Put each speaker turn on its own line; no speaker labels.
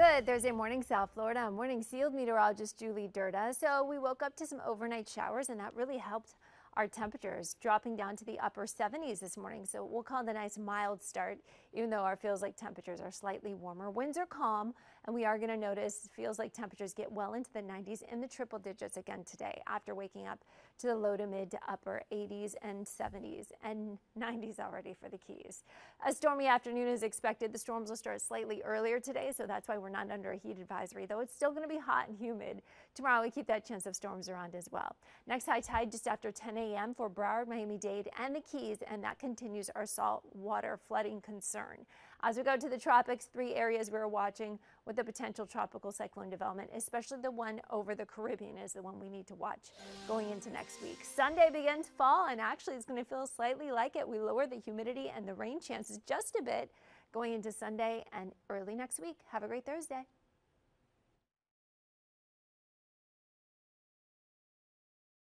Good Thursday morning, South Florida. Morning sealed meteorologist Julie Durda. So we woke up to some overnight showers and that really helped our temperatures dropping down to the upper 70s this morning. So we'll call it a nice mild start, even though our feels like temperatures are slightly warmer. Winds are calm, and we are going to notice feels like temperatures get well into the 90s in the triple digits again today after waking up to the low to mid to upper 80s and 70s and 90s already for the Keys. A stormy afternoon is expected. The storms will start slightly earlier today, so that's why we're not under a heat advisory, though it's still going to be hot and humid. Tomorrow we keep that chance of storms around as well. Next high tide just after 10 a.m. for Broward, Miami-Dade, and the Keys, and that continues our salt water flooding concern. As we go to the tropics, three areas we're watching with the potential tropical cyclone development, especially the one over the Caribbean is the one we need to watch going into next week. Sunday begins fall, and actually it's going to feel slightly like it. We lower the humidity and the rain chances just a bit going into Sunday and early next week. Have a great Thursday.